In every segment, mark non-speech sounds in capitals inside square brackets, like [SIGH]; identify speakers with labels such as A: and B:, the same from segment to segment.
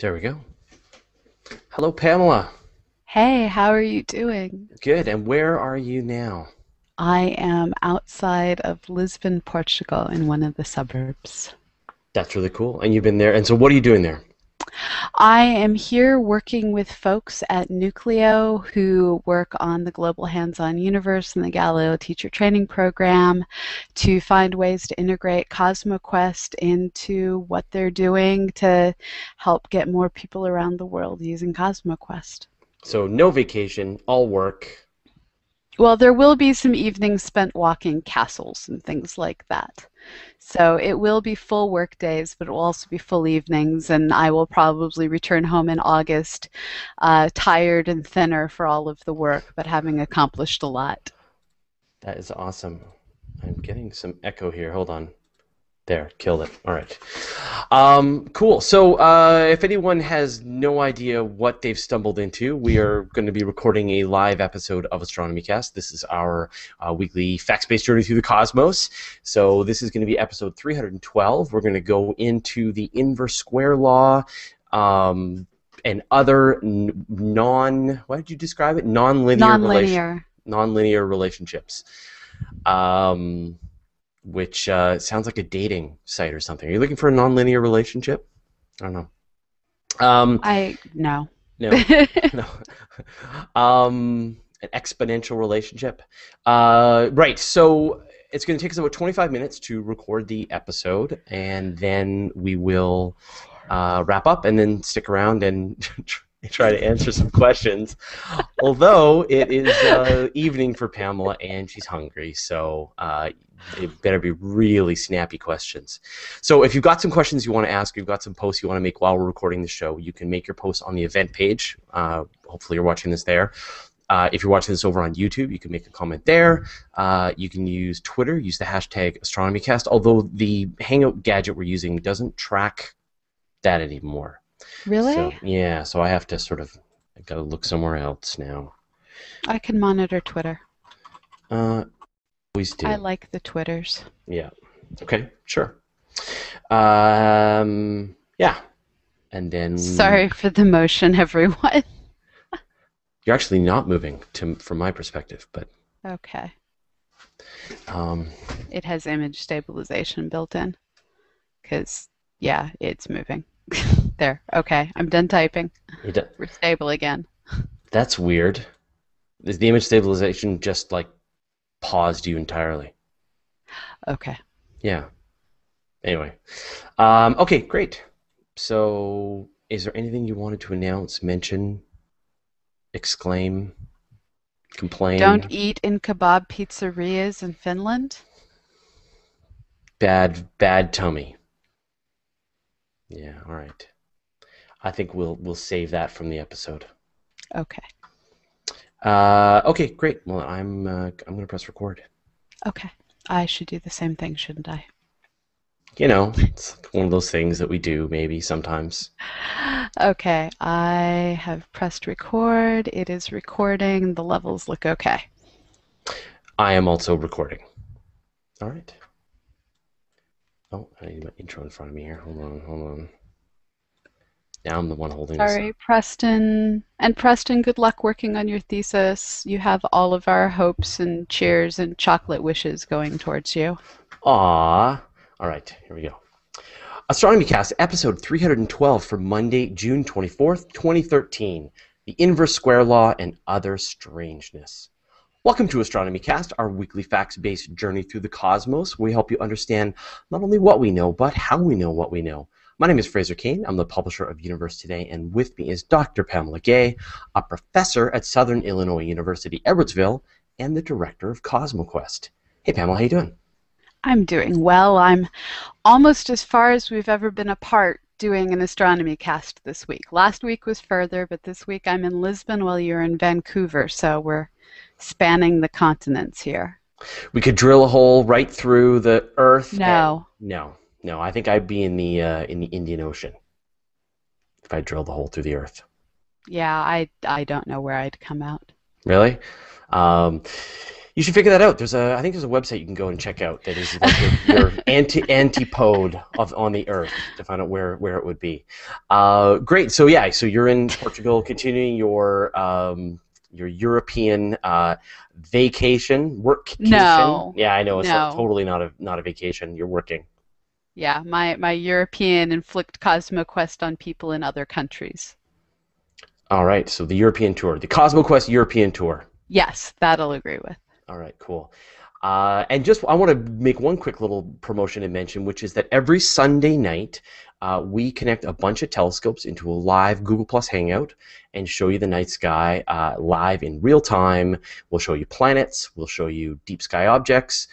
A: There we go. Hello, Pamela.
B: Hey, how are you doing?
A: Good. And where are you now?
B: I am outside of Lisbon, Portugal, in one of the suburbs.
A: That's really cool. And you've been there. And so, what are you doing there?
B: I am here working with folks at NUCLIO who work on the Global Hands-On Universe and the Galileo Teacher Training Program to find ways to integrate CosmoQuest into what they're doing to help get more people around the world using CosmoQuest.
A: So, no vacation, all work.
B: Well, there will be some evenings spent walking castles and things like that. So it will be full work days, but it will also be full evenings, and I will probably return home in August uh, tired and thinner for all of the work, but having accomplished a lot.
A: That is awesome. I'm getting some echo here. Hold on. There, killed it. All right. Um, cool. So, uh, if anyone has no idea what they've stumbled into, we are going to be recording a live episode of Astronomy Cast. This is our uh, weekly facts based journey through the cosmos. So, this is going to be episode 312. We're going to go into the inverse square law. Um, and other n- non, what did you describe it? Non-linear,
B: Non-linear.
A: non-linear relationships. Um, which uh, sounds like a dating site or something. Are you looking for a non-linear relationship? I don't know. Um,
B: I no.
A: no, [LAUGHS] no. um, an exponential relationship. Uh, right. So it's going to take us about 25 minutes to record the episode, and then we will uh, wrap up, and then stick around and [LAUGHS] try to answer some questions. Although it is uh, evening for Pamela, and she's hungry, so uh, it better be really snappy questions. So if you've got some questions you want to ask, you've got some posts you want to make while we're recording the show, you can make your posts on the event page. Uh, hopefully you're watching this there. Uh, if you're watching this over on YouTube, you can make a comment there. Uh, you can use Twitter, use the hashtag AstronomyCast, although the Hangout gadget we're using doesn't track that anymore.
B: Really?
A: So, yeah, so I have to sort of, I gotta look somewhere else now.
B: I can monitor Twitter.
A: Uh, do.
B: I like the Twitters.
A: Yeah. Okay. Sure. Um. Yeah. And then.
B: Sorry for the motion, everyone. [LAUGHS]
A: You're actually not moving, to from my perspective, but.
B: Okay.
A: Um.
B: It has image stabilization built in. Because, yeah, it's moving. [LAUGHS] there. Okay. I'm done typing.
A: You do,
B: We're stable again.
A: that's weird. Is the image stabilization just like paused you entirely?
B: Okay.
A: Yeah. Anyway. Um. Okay. Great. So, is there anything you wanted to announce, mention, exclaim, complain?
B: Don't eat in kebab pizzerias in Finland.
A: bad bad tummy. Yeah, all right. I think we'll we'll save that from the episode.
B: Okay.
A: Uh, okay, great. Well, I'm uh, I'm gonna press record.
B: Okay. I should do the same thing, shouldn't I?
A: You know, it's one of those things that we do maybe sometimes.
B: Okay. I have pressed record. It is recording. The levels look okay.
A: I am also recording. All right. Oh, I need my intro in front of me here. Hold on, hold on. Now I'm the one holding this.
B: Sorry, Preston. And Preston, good luck working on your thesis. You have all of our hopes and cheers and chocolate wishes going towards you.
A: Aw. All right, here we go. Astronomy Cast, episode 312 for Monday, June 24th, 2013. The Inverse Square Law and Other Strangeness. Welcome to Astronomy Cast, our weekly facts based journey through the cosmos. We help you understand not only what we know, but how we know what we know. My name is Fraser Cain. I'm the publisher of Universe Today, and with me is Dr. Pamela Gay, a professor at Southern Illinois University, Edwardsville, and the director of CosmoQuest. Hey, Pamela, how you doing?
B: I'm doing well. I'm almost as far as we've ever been apart doing an astronomy cast this week. Last week was further, but this week I'm in Lisbon while you're in Vancouver, so we're spanning the continents here.
A: We could drill a hole right through the Earth.
B: No.
A: and- no, no. I think I'd be in the uh, in the Indian Ocean if I drilled a hole through the Earth.
B: Yeah, I I don't know where I'd come out.
A: Really? Um, You should figure that out. There's a, I think there's a website you can go and check out that is like your, your [LAUGHS] anti antipode of on the Earth to find out where where it would be. Uh, great. So yeah, so you're in Portugal, continuing your um, your European uh, vacation, work.
B: No.
A: Yeah, I know it's
B: No.
A: not, totally not a not a vacation. You're working.
B: Yeah, my, my European inflict CosmoQuest on people in other countries.
A: All right. So the European tour, the CosmoQuest European tour.
B: Yes, that I'll agree with.
A: All right, cool. Uh, and just I want to make one quick little promotion and mention, which is that every Sunday night uh, we connect a bunch of telescopes into a live Google Plus Hangout and show you the night sky uh, live in real time. We'll show you planets. We'll show you deep sky objects,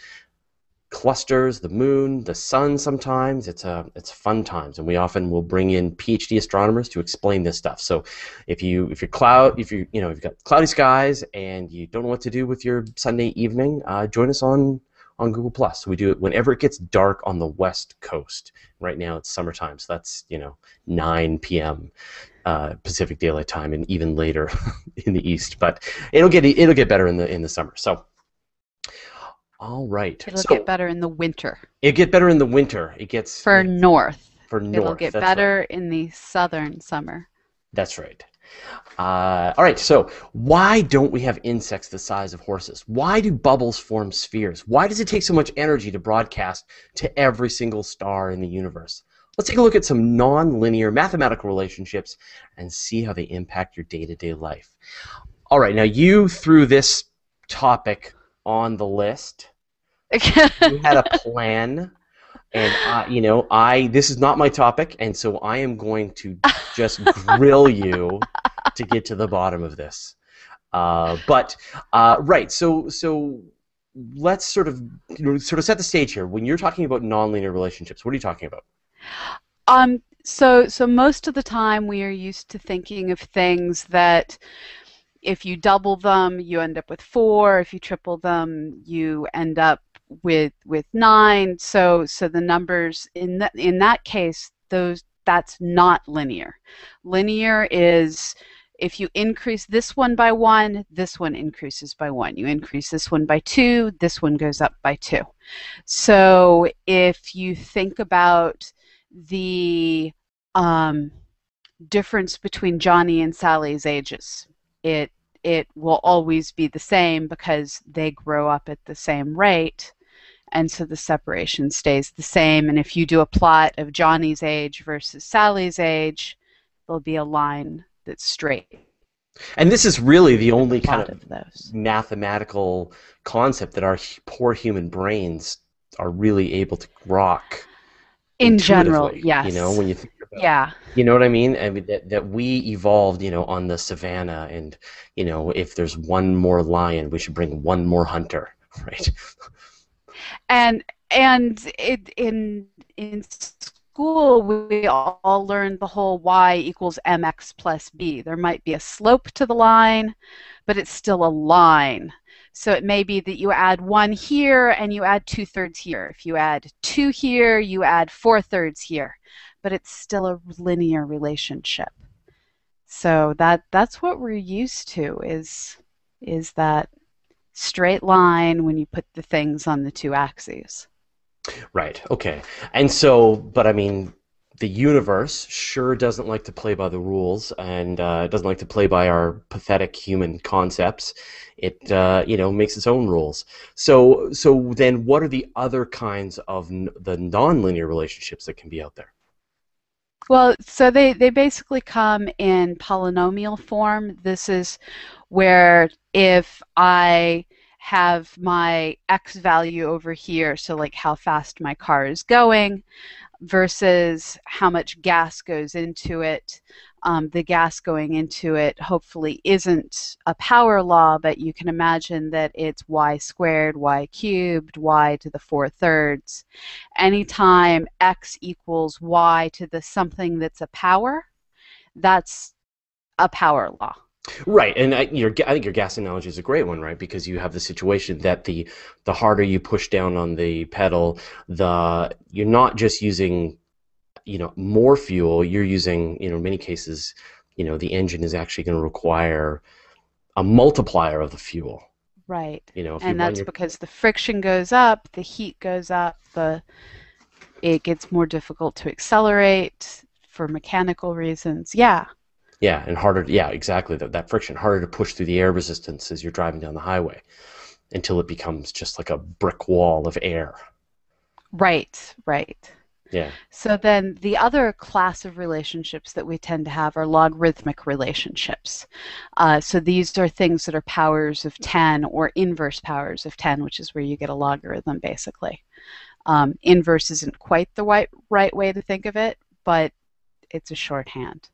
A: clusters, the moon, the sun. Sometimes it's a it's fun times, and we often will bring in PhD astronomers to explain this stuff. So if you if you're cloud if you you know you've got cloudy skies and you don't know what to do with your Sunday evening, uh, join us on on Google Plus. We do it whenever it gets dark on the West Coast. Right now it's summertime, so that's you know 9 p.m. Uh, Pacific Daylight Time, and even later [LAUGHS] in the East. But it'll get it'll get better in the in the summer. So. All right.
B: It'll
A: so
B: get better in the winter.
A: It'll get better in the winter. It gets
B: For north.
A: for north.
B: It'll get
A: that's right.
B: better in the southern summer.
A: That's right. Uh, all right, so why don't we have insects the size of horses? Why do bubbles form spheres? Why does it take so much energy to broadcast to every single star in the universe? Let's take a look at some non-linear mathematical relationships and see how they impact your day-to-day life. All right, now you threw this topic on the list. [LAUGHS] You had a plan, and I, you know, I this is not my topic, and so I am going to just grill you to get to the bottom of this. Uh, but uh, right, so so let's sort of you know, sort of set the stage here. When you're talking about nonlinear relationships, what are you talking about?
B: Um, so, so most of the time we are used to thinking of things that if you double them, you end up with four. If you triple them, you end up with with nine. So, so the numbers in that in that case, those that's not linear. Linear is if you increase this one by one, this one increases by one. You increase this one by two, this one goes up by two. So if you think about the um, difference between Johnny and Sally's ages, it it will always be the same because they grow up at the same rate, and so the separation stays the same. And if you do a plot of Johnny's age versus Sally's age, there'll be a line that's straight.
A: And this is really the only kind of
B: of those.
A: mathematical concept that our poor human brains are really able to rock.
B: In general, yes.
A: You know, when you think
B: Yeah.
A: You know what I mean? I mean that, that we evolved, you know, on the savannah, and you know, if there's one more lion, we should bring one more hunter, [LAUGHS] right?
B: and and it, in in school we all learned the whole y equals mx plus b there might be a slope to the line but it's still a line so it may be that you add one here and you add two thirds here if you add two here you add four thirds here but it's still a linear relationship so that that's what we're used to is is that straight line when you put the things on the two axes.
A: Right. Okay. And so, but I mean, the universe sure doesn't like to play by the rules, and uh, doesn't like to play by our pathetic human concepts. It, uh, you know, makes its own rules. So, so then, what are the other kinds of n- the nonlinear relationships that can be out there?
B: Well, so they, they basically come in polynomial form. This is where if I have my x value over here, so like how fast my car is going, versus how much gas goes into it. Um, the gas going into it hopefully isn't a power law, but you can imagine that it's y squared, y cubed, y to the four thirds. Anytime x equals y to the something that's a power, that's a power law.
A: Right, and I, your, I think your gas analogy is a great one, right? Because you have the situation that the the harder you push down on the pedal, the you're not just using, you know, more fuel. You're using, you know, in many cases, you know, the engine is actually going to require a multiplier of the fuel.
B: Right.
A: You know, you
B: And
A: run
B: that's
A: your
B: because the friction goes up, the heat goes up, the it gets more difficult to accelerate for mechanical reasons. Yeah.
A: yeah, and harder. Yeah, exactly. That that friction harder to push through the air resistance as you're driving down the highway, until it becomes just like a brick wall of air.
B: Right, right.
A: Yeah.
B: So then the other class of relationships that we tend to have are logarithmic relationships. Uh, so these are things that are powers of 10 or inverse powers of 10, which is where you get a logarithm basically. Um, inverse isn't quite the right, right way to think of it, but it's a shorthand.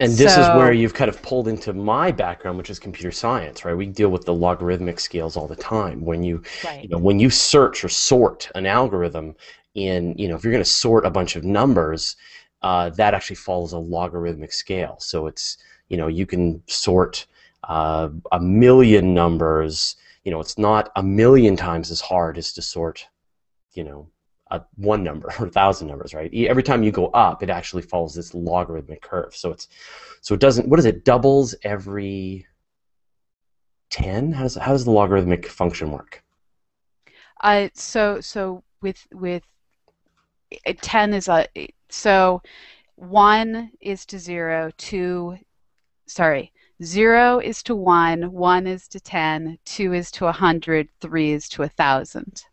A: And this is where you've kind of pulled into my background, which is computer science, right? We deal with the logarithmic scales all the time. When you
B: Right.
A: you know, when you search or sort an algorithm in, you know, if you're going to sort a bunch of numbers, uh, that actually follows a logarithmic scale. So it's, you know, you can sort uh, a million numbers. You know, it's not a million times as hard as to sort, you know, a one number [LAUGHS] or a thousand numbers, right? Every time you go up, it actually follows this logarithmic curve. So it's, so it doesn't. What is it? Doubles every ten? How does how does the logarithmic function work?
B: Uh, so so with with Eh, 10 is a eh, so 1 is to 0, 2 sorry, 0 is to 1, 1 is to 10, 2 is to 100, 3 is to 1000.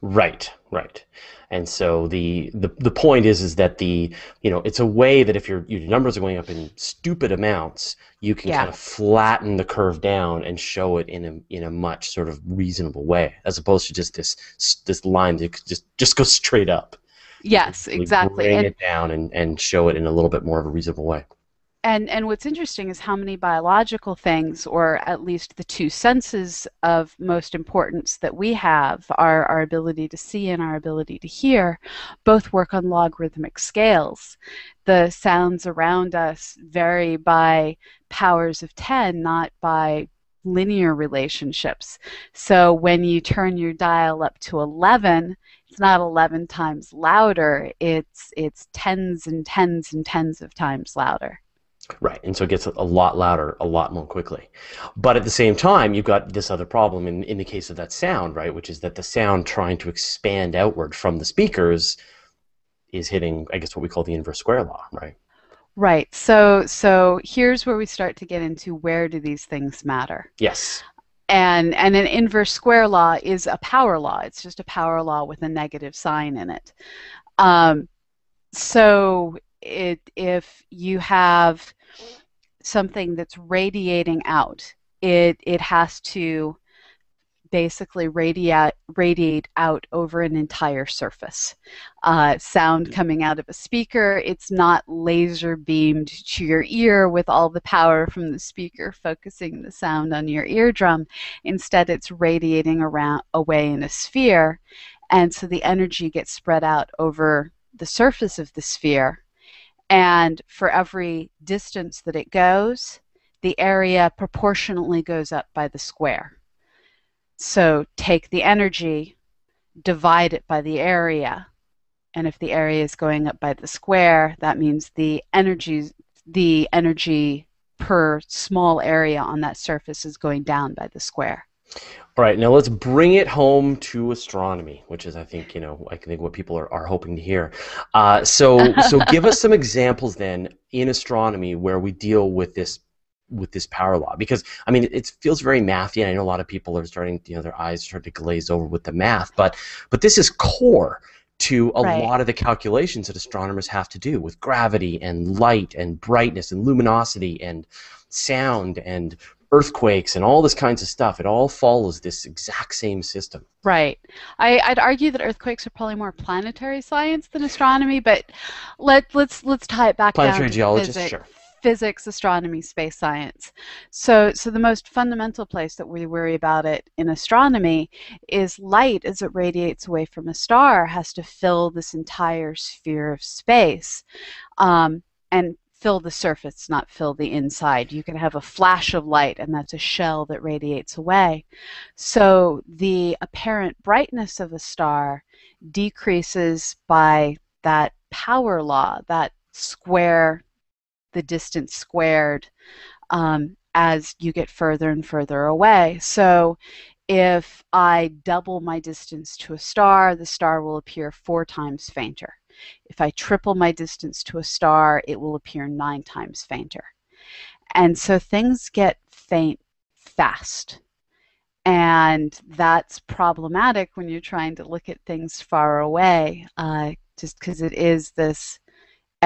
A: Right, right. And so the, the the point is is that the you know it's a way that if your your numbers are going up in stupid amounts, you can
B: Yeah.
A: kind of flatten the curve down and show it in a in a much sort of reasonable way, as opposed to just this this line that just just goes [LAUGHS] straight up.
B: Yes,
A: Really
B: exactly.
A: Bring
B: And
A: it down and, and show it in a little bit more of a reasonable way.
B: And and what's interesting is how many biological things, or at least the two senses of most importance that we have, our, our ability to see and our ability to hear, both work on logarithmic scales. The sounds around us vary by powers of 10, not by linear relationships. So when you turn your dial up to 11, it's not 11 times louder, it's it's tens and tens and tens of times louder.
A: Right, and so it gets a lot louder, a lot more quickly. But at the same time, you've got this other problem in, in the case of that sound, right, which is that the sound trying to expand outward from the speakers is hitting, I guess, what we call the inverse square law, right?
B: Right. So so here's where we start to get into where do these things matter.
A: Yes.
B: And and an inverse square law is a power law. It's just a power law with a negative sign in it. Um, so it if you have something that's radiating out, it it has to basically radiate radiate out over an entire surface. Uh, sound coming out of a speaker, it's not laser beamed to your ear with all the power from the speaker focusing the sound on your eardrum. Instead, it's radiating around away in a sphere, and so the energy gets spread out over the surface of the sphere. And for every distance that it goes, the area proportionately goes up by the square. So take the energy, divide it by the area, and if the area is going up by the square, that means the energy the energy per small area on that surface is going down by the square.
A: All right, now let's bring it home to astronomy, which is, I think, you know, I think what people are, are hoping to hear. Uh, so, so give us [LAUGHS] some examples then in astronomy where we deal with this with this power law because I mean it, it feels very mathy and I know a lot of people are starting you know their eyes start to glaze over with the math but but this is core to a
B: Right.
A: lot of the calculations that astronomers have to do with gravity and light and brightness and luminosity and sound and earthquakes and all this kinds of stuff it all follows this exact same system
B: Right. I, I'd argue that earthquakes are probably more planetary science than astronomy, but let let's let's tie it back
A: planetary
B: down to
A: geologist
B: physics.
A: sure
B: physics, astronomy, space science. So, so the most fundamental place that we worry about it in astronomy is light as it radiates away from a star has to fill this entire sphere of space, um, and fill the surface, not fill the inside. You can have a flash of light, and that's a shell that radiates away. So the apparent brightness of a star decreases by that power law, that square the distance squared um, as you get further and further away. So if I double my distance to a star, the star will appear four times fainter. If I triple my distance to a star, it will appear nine times fainter. And so things get faint fast. And that's problematic when you're trying to look at things far away, uh, just because it is this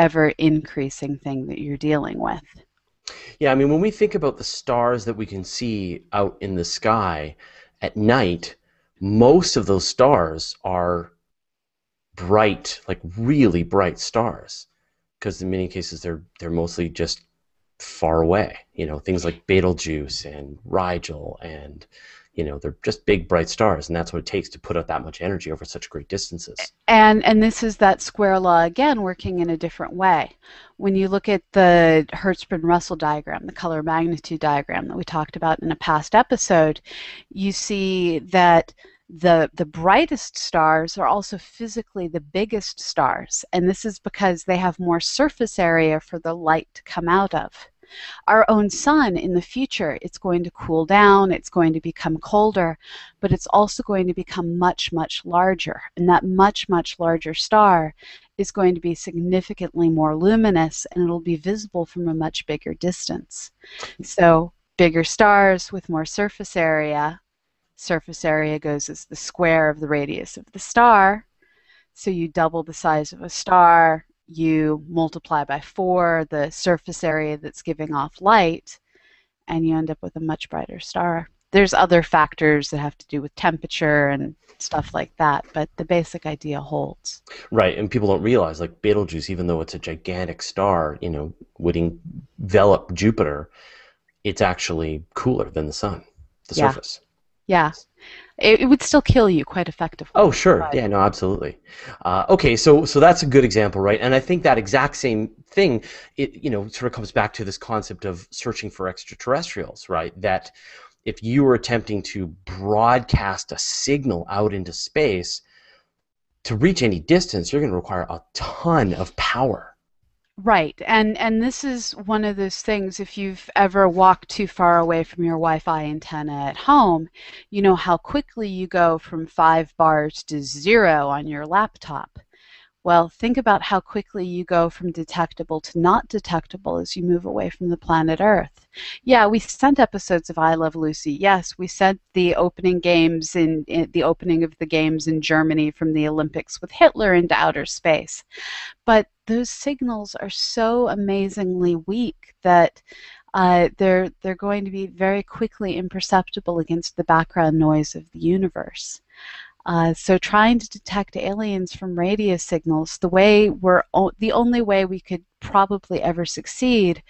B: ever increasing thing that you're dealing with.
A: Yeah, I mean, when we think about the stars that we can see out in the sky at night, most of those stars are bright, like really bright stars, because in many cases they're they're mostly just far away. You know, things like Betelgeuse and Rigel and you know they're just big bright stars and that's what it takes to put out that much energy over such great distances.
B: And and this is that square law again working in a different way. When you look at the hertzsprung-russell diagram the color magnitude diagram that we talked about in a past episode you see that the the brightest stars are also physically the biggest stars and this is because they have more surface area for the light to come out of our own sun in the future, it's going to cool down, it's going to become colder, but it's also going to become much, much larger. And that much, much larger star is going to be significantly more luminous and it'll be visible from a much bigger distance. So, bigger stars with more surface area. Surface area goes as the square of the radius of the star. So you double the size of a star, you multiply by four the surface area that's giving off light, and you end up with a much brighter star. There's other factors that have to do with temperature and stuff like that, but the basic idea holds.
A: Right, and people don't realize, like Betelgeuse, even though it's a gigantic star, you know, would envelop Jupiter, it's actually cooler than the sun, the
B: yeah.
A: surface.
B: Yeah it, it, would still kill you quite effectively.
A: Oh, sure. But. Yeah, no, absolutely. Uh, okay, so so that's a good example, right? And I think that exact same thing, it you know, sort of comes back to this concept of searching for extraterrestrials, right? That if you were attempting to broadcast a signal out into space to reach any distance, you're going to require a ton of power
B: Right. And and this is one of those things if you've ever walked too far away from your Wi-Fi antenna at home, you know how quickly you go from 5 bars to 0 on your laptop. Well, think about how quickly you go from detectable to not detectable as you move away from the planet Earth. Yeah, we sent episodes of I Love Lucy. Yes, we sent the opening games in, in, the opening of the games in Germany from the Olympics with Hitler into outer space. But those signals are so amazingly weak that uh, they're they're going to be very quickly imperceptible against the background noise of the universe. Uh, so trying to detect aliens from radio signals, the way we're o- the only way we could probably ever succeed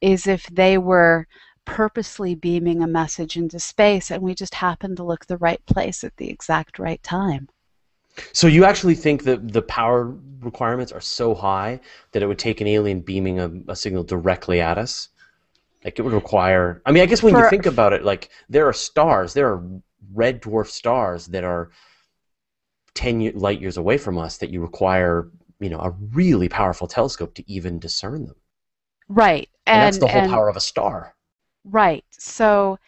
B: is if they were purposely beaming a message into space and we just happened to look the right place at the exact right time.
A: So you actually think that the power requirements are so high that it would take an alien beaming a, a signal directly at us? Like it would require. I mean, I guess when For, you think about it, like there are stars, there are red dwarf stars that are 10 light years away from us that you require you know a really powerful telescope to even discern them
B: right
A: and, and that's the whole and, power of a star
B: right so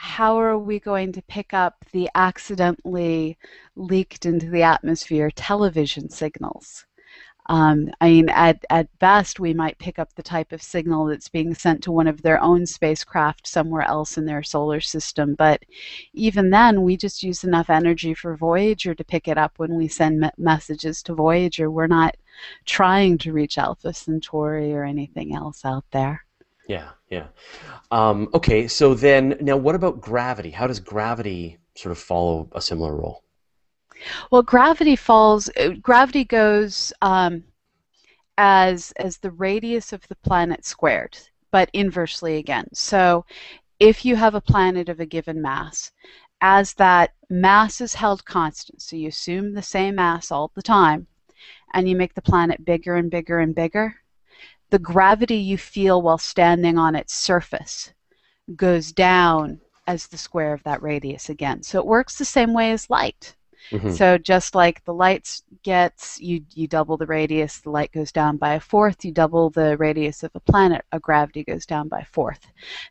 B: how are we going to pick up the accidentally leaked into the atmosphere television signals um, I mean, at, at best, we might pick up the type of signal that's being sent to one of their own spacecraft somewhere else in their solar system. But even then, we just use enough energy for Voyager to pick it up when we send me- messages to Voyager. We're not trying to reach Alpha Centauri or anything else out there.
A: Yeah, yeah. Um, okay, so then now what about gravity? How does gravity sort of follow a similar role?
B: Well, gravity falls. Uh, gravity goes um, as as the radius of the planet squared, but inversely again. So, if you have a planet of a given mass, as that mass is held constant, so you assume the same mass all the time, and you make the planet bigger and bigger and bigger, the gravity you feel while standing on its surface goes down as the square of that radius again. So it works the same way as light.
A: Mhm.
B: So just like the light gets, you you double the radius, the light goes down by a fourth. You double the radius of a planet, a gravity goes down by a fourth.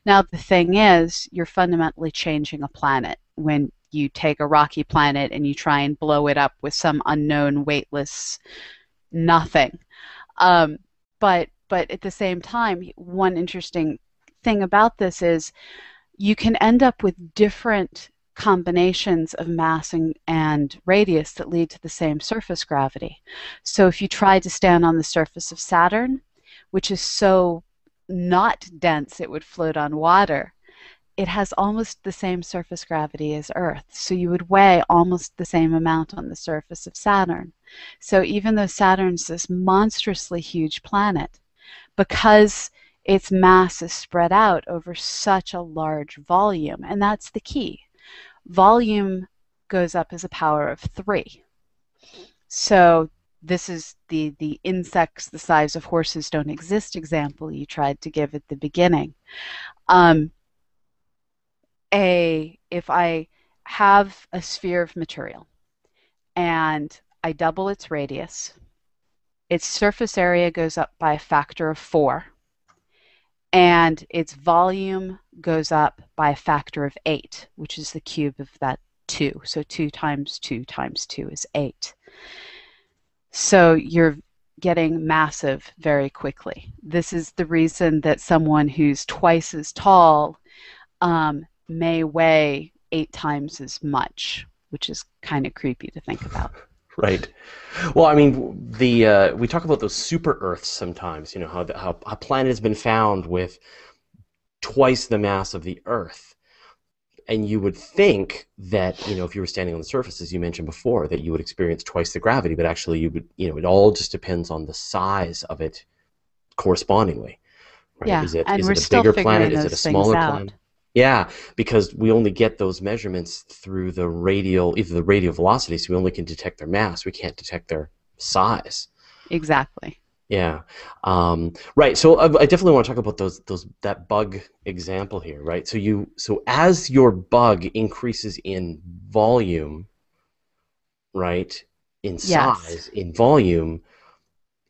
B: Now the thing is, you're fundamentally changing a planet when you take a rocky planet and you try and blow it up with some unknown weightless nothing. Um, but but at the same time, one interesting thing about this is you can end up with different combinations of mass and, and radius that lead to the same surface gravity. So if you try to stand on the surface of Saturn, which is so not dense it would float on water, it has almost the same surface gravity as Earth. So you would weigh almost the same amount on the surface of Saturn. So even though Saturn's this monstrously huge planet, because its mass is spread out over such a large volume, and that's the key volume goes up as a power of three. So this is the, the insects the size of horses don't exist example you tried to give at the beginning. Um, a if I have a sphere of material and I double its radius, its surface area goes up by a factor of four, and its volume goes up by a factor of 8, which is the cube of that 2. So 2 times 2 times 2 is 8. So you're getting massive very quickly. This is the reason that someone who's twice as tall um, may weigh eight times as much, which is kind of creepy to think about. [LAUGHS]
A: Right. Well, I mean, the uh, we talk about those super Earths sometimes. You know how the, how a planet has been found with twice the mass of the Earth, and you would think that you know if you were standing on the surface, as you mentioned before, that you would experience twice the gravity, but actually you would you know it all just depends on the size of it correspondingly. Right?
B: Yeah,
A: Is it
B: and
A: is
B: we're
A: it a
B: still
A: bigger
B: figuring
A: planet? Is it a
B: those
A: smaller
B: out.
A: planet? Yeah, because we only get those measurements through the radial, either the radial velocity, so we only can detect their mass. We can't detect their size.
B: Exactly.
A: Yeah, um, right. So I, I definitely want to talk about those those that bug example here, right? So you so as your bug increases in volume, right, in
B: Yes.
A: size, in volume,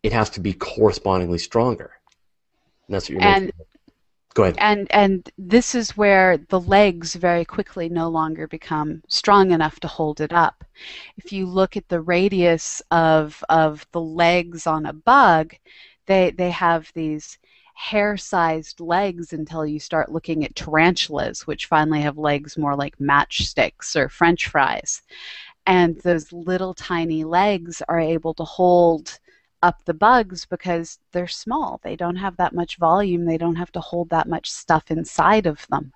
A: it has to be correspondingly stronger. And that's what you're
B: And
A: mentioning. Go ahead.
B: and and this is where the legs very quickly no longer become strong enough to hold it up. If you look at the radius of of the legs on a bug, they they have these hair-sized legs until you start looking at tarantulas, which finally have legs more like matchsticks or French fries. And those little tiny legs are able to hold up the bugs because they're small. They don't have that much volume. They don't have to hold that much stuff inside of them.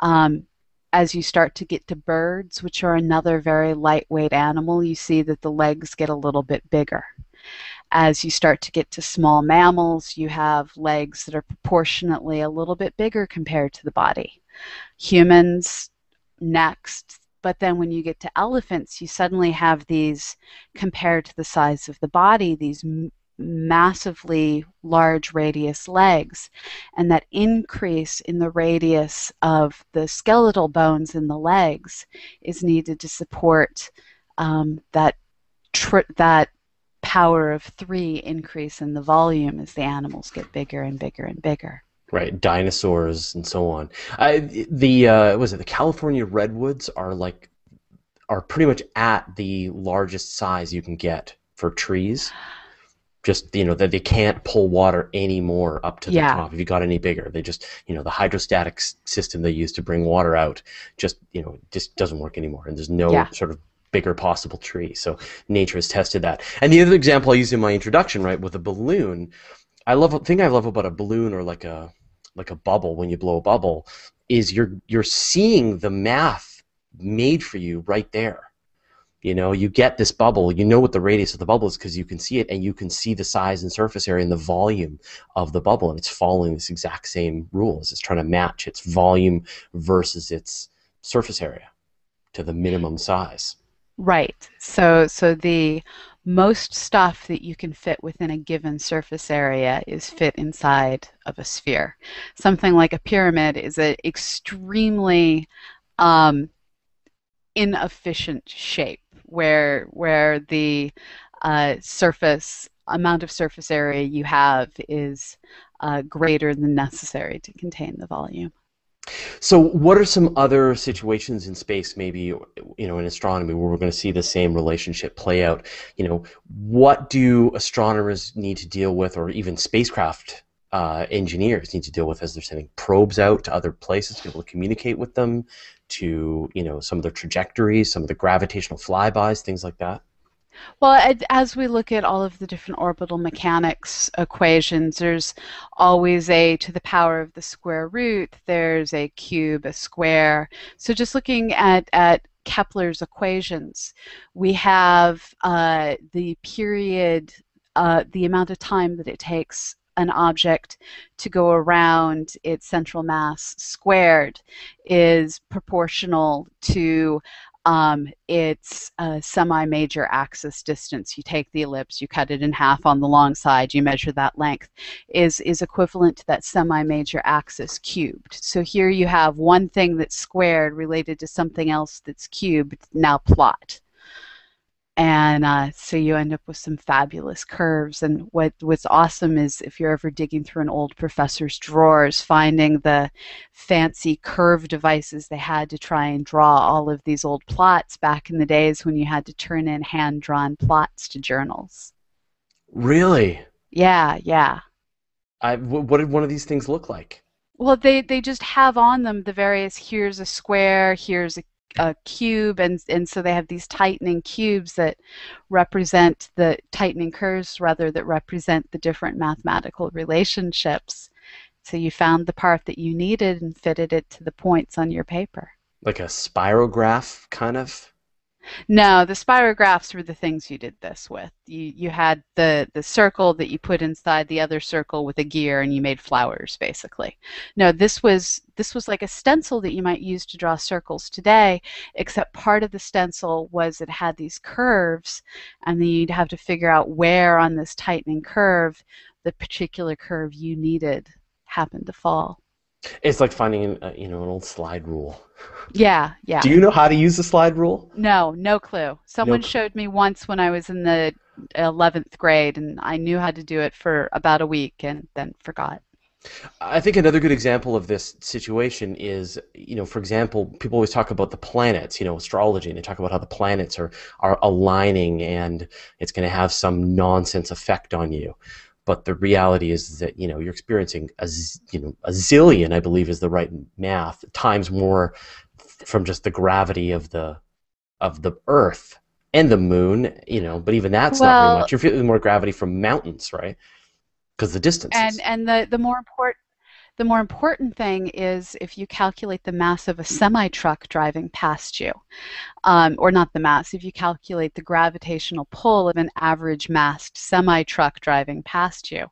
B: Um, as you start to get to birds, which are another very lightweight animal, you see that the legs get a little bit bigger. As you start to get to small mammals, you have legs that are proportionately a little bit bigger compared to the body. Humans, next. But then when you get to elephants, you suddenly have these compared to the size of the body, these massively large radius legs. And that increase in the radius of the skeletal bones in the legs is needed to support um, that, that power of three increase in the volume as the animals get bigger and bigger and bigger.
A: Right, dinosaurs and so on. Uh, the uh, was it the California redwoods are like are pretty much at the largest size you can get for trees. Just you know that they can't pull water anymore up to the
B: Yeah.
A: top if you got any bigger. They just you know the hydrostatic system they use to bring water out just you know just doesn't work anymore, and there's no
B: Yeah.
A: sort of bigger possible tree. So nature has tested that. And the other example I used in my introduction, right, with a balloon. I love the thing I love about a balloon or like a like a bubble when you blow a bubble is you're you're seeing the math made for you right there. You know, you get this bubble, you know what the radius of the bubble is because you can see it and you can see the size and surface area and the volume of the bubble and it's following this exact same rules. It's trying to match its volume versus its surface area to the minimum size.
B: Right. So so the most stuff that you can fit within a given surface area is fit inside of a sphere. Something like a pyramid is an extremely um, inefficient shape. where where the uh, surface amount of surface area you have is uh, greater than necessary to contain the volume.
A: So, what are some other situations in space, maybe you know, in astronomy, where we're going to see the same relationship play out? You know, what do astronomers need to deal with, or even spacecraft uh, engineers need to deal with as they're sending probes out to other places to be able to communicate with them, to you know, some of their trajectories, some of the gravitational flybys, things like that?
B: Well, as we look at all of the different orbital mechanics equations, there's always a to the power of the square root, there's a cube, a square. So just looking at, at Kepler's equations, we have uh, the period, uh, the amount of time that it takes an object to go around its central mass squared is proportional to um, it's a semi-major axis distance. You take the ellipse, you cut it in half on the long side, you measure that length, is, is equivalent to that semi-major axis cubed. So here you have one thing that's squared related to something else that's cubed, now plot and uh, so you end up with some fabulous curves. And what what's awesome is if you're ever digging through an old professor's drawers, finding the fancy curve devices they had to try and draw all of these old plots back in the days when you had to turn in hand-drawn plots to journals.
A: Really?
B: Yeah, yeah.
A: I, what did one of these things look like?
B: Well, they, they just have on them the various here's a square, here's a a cube, and and so they have these tightening cubes that represent the tightening curves, rather that represent the different mathematical relationships. So you found the part that you needed and fitted it to the points on your paper.
A: Like a Spirograph kind of.
B: No, the spirographs were the things you did this with. You you had the the circle that you put inside the other circle with a gear, and you made flowers basically. No, this was this was like a stencil that you might use to draw circles today, except part of the stencil was it had these curves, and then you'd have to figure out where on this tightening curve the particular curve you needed happened to fall.
A: It's like finding, uh, you know, an old slide rule.
B: Yeah, yeah.
A: Do you know how to use the slide rule?
B: No, no clue. Someone no showed me once when I was in the 11th grade, and I knew how to do it for about a week and then forgot.
A: I think another good example of this situation is, you know, for example, people always talk about the planets, you know, astrology, and they talk about how the planets are, are aligning and it's going to have some nonsense effect on you but the reality is that you know you're experiencing a you know a zillion I believe is the right math times more from just the gravity of the of the Earth and the Moon. You know, but even that's well, not very much. You're feeling more gravity from mountains, right? Because the distance.
B: And and the the more important the more important thing is if you calculate the mass of a semi truck driving past you, um, or not the mass, if you calculate the gravitational pull of an average massed semi truck driving past you,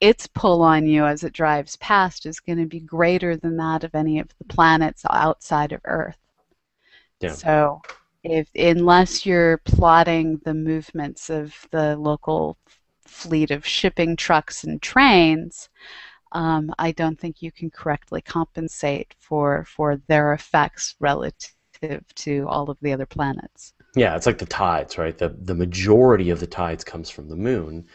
B: its pull on you as it drives past is going to be greater than that of any of the planets outside of Earth. Yeah. So, if unless you're plotting the movements of the local fleet of shipping trucks and trains, um, I don't think you can correctly compensate for for their effects relative to all of the other planets.
A: Yeah, it's like the tides, right? The the majority of the tides comes from the moon,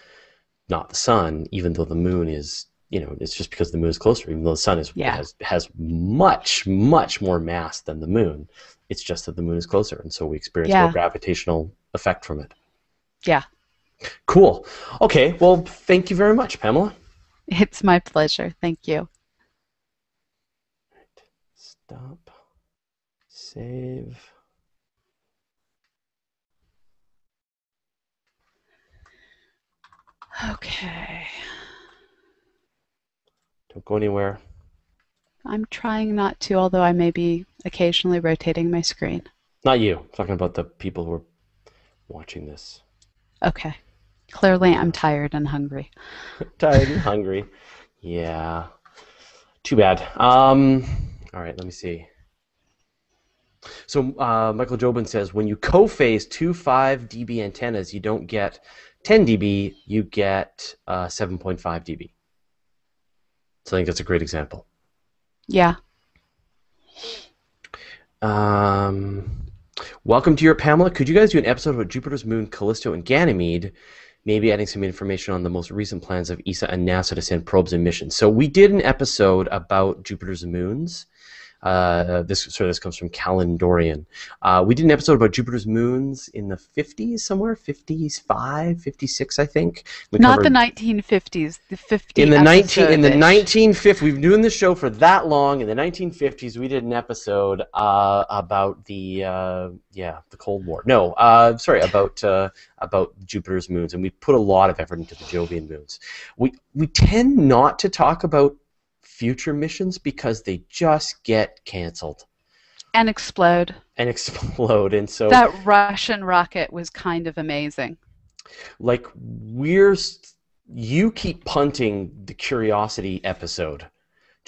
A: not the sun. Even though the moon is, you know, it's just because the moon is closer. Even though the sun is yeah. has has much much more mass than the moon, it's just that the moon is closer, and so we experience yeah. more gravitational effect from it.
B: Yeah.
A: Cool. Okay. Well, thank you very much, Pamela.
B: It's my pleasure. Thank you.
A: Stop. Save.
B: Okay.
A: Don't go anywhere.
B: I'm trying not to, although I may be occasionally rotating my screen.
A: Not you. I'm talking about the people who are watching this.
B: Okay. Clearly, I'm tired and hungry. [LAUGHS]
A: tired and hungry. Yeah. Too bad. Um, all right, let me see. So uh, Michael Jobin says when you co-phase two 5 dB antennas, you don't get 10 dB, you get uh, 7.5 dB. So I think that's a great example.
B: Yeah.
A: Um, Welcome to your Pamela. Could you guys do an episode about Jupiter's moon, Callisto, and Ganymede? Maybe adding some information on the most recent plans of ESA and NASA to send probes and missions. So we did an episode about Jupiter's moons. Uh, this so this comes from Calendorian. Uh, we did an episode about Jupiter's moons in the 50s somewhere, 55, 56, I think. We
B: Not the 1950s, the 50
A: in the 19 in the 1950s we've been doing this show for that long in the 1950s we did an episode uh, about the uh, yeah the cold war no uh, sorry about uh, about jupiter's moons and we put a lot of effort into the jovian moons we we tend not to talk about future missions because they just get canceled
B: and explode.
A: and explode and so
B: That Russian rocket was kind of amazing.
A: like we're you keep punting the curiosity episode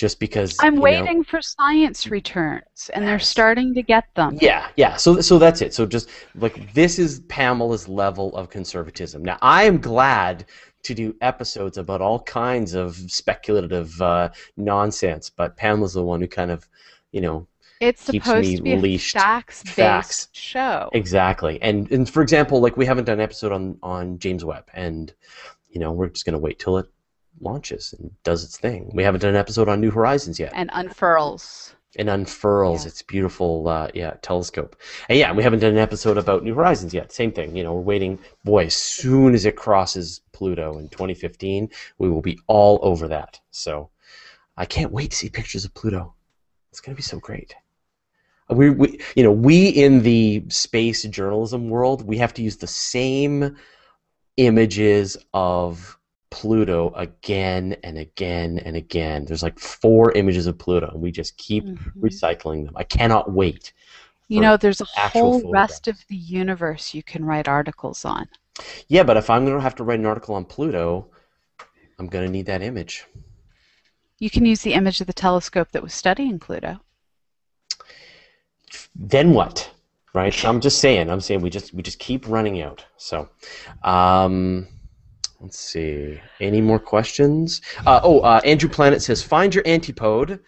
A: just because
B: I'm
A: you know-
B: waiting for science returns, and they're starting to get them.
A: Yeah, yeah. So so that's it. So just like this is Pamela's level of conservatism. Now I am glad to do episodes about all kinds of speculative uh, nonsense, but Pamela's the one who kind of, you know,
B: It's
A: Keeps
B: supposed
A: me
B: to be a
A: leashed. Facts.
B: show.
A: exactly. And and for example, like we haven't done an episode on on James Webb, and you know we're just gonna wait till it launches and does its thing. We haven't done an episode on New Horizons yet.
B: and unfurls.
A: and unfurls
B: Yeah.
A: its beautiful uh, yeah telescope. And yeah, we haven't done an episode about New Horizons yet. Same thing. You know, we're waiting. Boy, as soon as it crosses Pluto in 2015, we will be all over that. So I can't wait to see pictures of Pluto. It's gonna be so great. We, we you know we in the space journalism world we have to use the same images of Pluto again and again and again. There's like four images of Pluto, and we just keep
B: Mhm.
A: recycling them. I cannot wait.
B: You know, there's a whole rest of the universe you can write articles on.
A: Yeah, but if I'm going to have to write an article on Pluto, I'm going to need that image.
B: You can use the image of the telescope that was studying Pluto.
A: Then what? Right? [LAUGHS] I'm just saying. I'm saying we just we just keep running out. So, um, let's see. Any more questions? Uh, oh, uh, Andrew Planet says find your antipode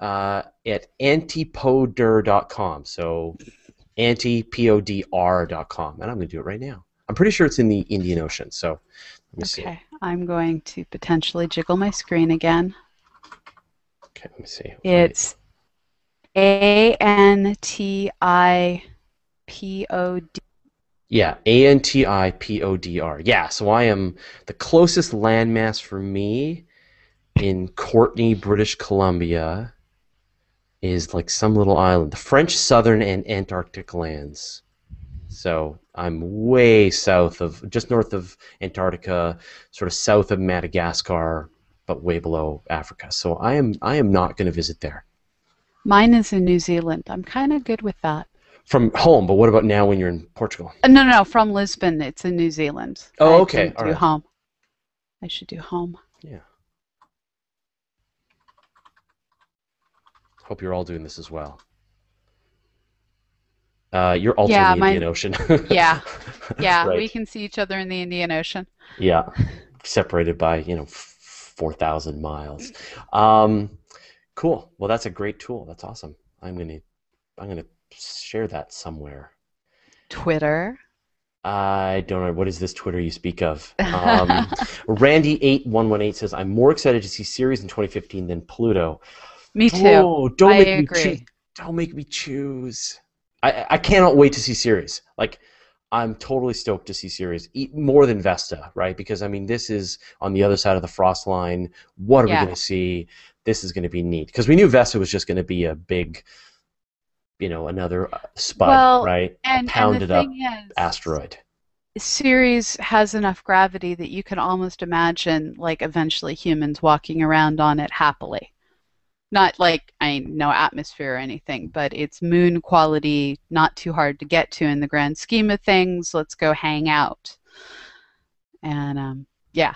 A: uh, at antipodr.com. So, antipodr.com, and I'm going to do it right now. I'm pretty sure it's in the Indian Ocean. So, let me see.
B: Okay, I'm going to potentially jiggle my screen again.
A: Okay, let me see.
B: It's A N T I P O D.
A: Yeah, A N T I P O D R. Yeah, so I am the closest landmass for me in Courtenay, British Columbia, is like some little island, the French Southern and Antarctic lands. So I'm way south of, just north of Antarctica, sort of south of Madagascar, but way below Africa. So I am, I am not going to visit there
B: Mine is in New Zealand. I'm kind of good with that.
A: From home. But what about now when you're in Portugal?
B: Uh, no, no, from Lisbon. It's in New Zealand.
A: Oh,
B: I
A: okay,
B: didn't Do
A: right.
B: home. I should do home.
A: Yeah. Hope you're all doing this as well. Uh, you're also
B: Yeah,
A: in the
B: mine-
A: Indian Ocean. [LAUGHS]
B: Yeah. Yeah,
A: Right.
B: we can see each other in the Indian Ocean.
A: Yeah, separated by you know four thousand miles. Um, cool. Well, that's a great tool. That's awesome. I'm gonna I'm gonna share that somewhere.
B: Twitter.
A: I don't know what is this Twitter you speak of. [LAUGHS] Um, Randy eight one one eight says I'm more excited to see Ceres in 2015 than Pluto.
B: Me too.
A: Oh, don't
B: I
A: make me choose. Don't make me choose. I I cannot wait to see Ceres. Like I'm totally stoked to see Ceres. E- more than Vesta, right? Because I mean, this is on the other side of the frost line. What are
B: Yeah.
A: we going to see? This is going to be neat because we knew Vesta was just going to be a big, you know, another uh, spud,
B: Well,
A: right?
B: And, and
A: pounded
B: the
A: up
B: is,
A: Asteroid.
B: Ceres has enough gravity that you can almost imagine, like, eventually humans walking around on it happily. Not like, I mean, no atmosphere or anything, but it's moon quality, not too hard to get to in the grand scheme of things. Let's go hang out. And um, yeah,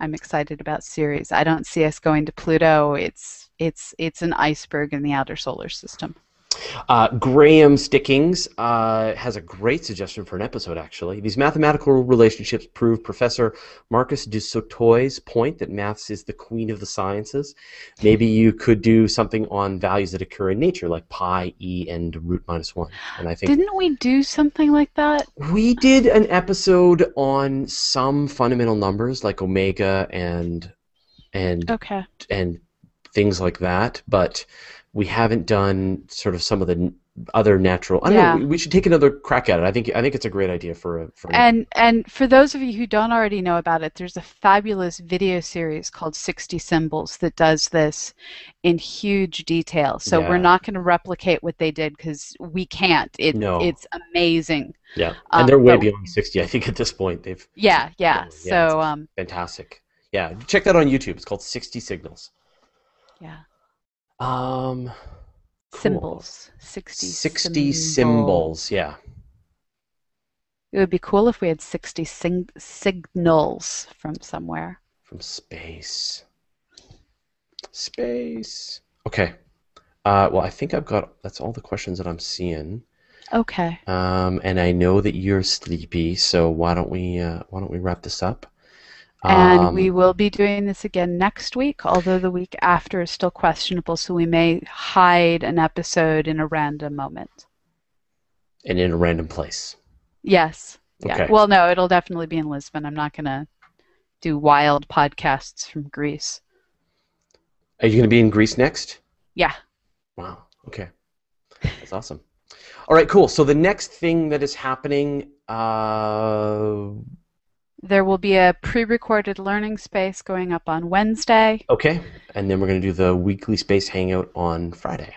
B: I'm excited about Ceres. I don't see us going to Pluto. It's it's it's an iceberg in the outer solar system.
A: Uh, Graham Stickings uh, has a great suggestion for an episode, actually. These mathematical relationships prove Professor Marcus du Sautoy's point that maths is the queen of the sciences. Maybe you could do something on values that occur in nature, like pi, e, and root minus 1. And I think
B: Didn't we do something like that?
A: we did an episode on some fundamental numbers, like omega and and
B: Okay.
A: and things like that, but we haven't done sort of some of the other natural. I don't
B: Yeah.
A: know. we- should take another crack at it. I think I think it's a great idea for a for. an-
B: And and for those of you who don't already know about it, there's a fabulous video series called 60 Symbols that does this in huge detail. So
A: Yeah.
B: we're not going to replicate what they did because we can't. It,
A: No.
B: It's amazing.
A: yeah,
B: um,
A: and they're way beyond sixty. I think at this point they've
B: Yeah, yeah.
A: Yeah,
B: So um,
A: fantastic. Yeah, check that on YouTube. It's called Sixty Signals.
B: yeah,
A: Um, cool.
B: symbols. 60
A: Sixty
B: symbol.
A: symbols. Yeah.
B: It would be cool if we had 60 sing- signals from somewhere.
A: From space. Space. Okay. Uh, well, I think I've got that's all the questions that I'm seeing.
B: Okay.
A: Um, and I know that you're sleepy, so why don't we uh, why don't we wrap this up?
B: And
A: Um,
B: we will be doing this again next week, although the week after is still questionable, so we may hide an episode in a random moment.
A: and in a random place.
B: Yes. Yeah.
A: Okay.
B: Well, no, it'll definitely be in Lisbon. I'm not going to do wild podcasts from Greece.
A: Are you going to be in Greece next?
B: Yeah.
A: Wow. Okay. That's awesome. All right. Cool. So the next thing that is happening. Uh,
B: There will be a pre recorded learning space going up on Wednesday.
A: okay. And then we're going to do the weekly space hangout on Friday.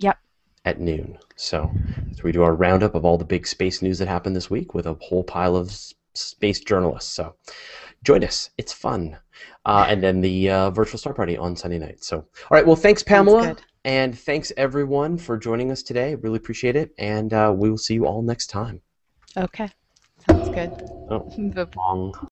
B: Yep.
A: At noon. So, so we do our roundup of all the big space news that happened this week with a whole pile of space journalists. So join us. It's fun. Uh, and then the uh, virtual star party on Sunday night. So, all right. Well, thanks, Pamela.
B: good.
A: And thanks, everyone, for joining us today. Really appreciate it. And uh, we will see you all next time.
B: Okay. Sounds good.
A: Oh,
B: Bye-
A: long.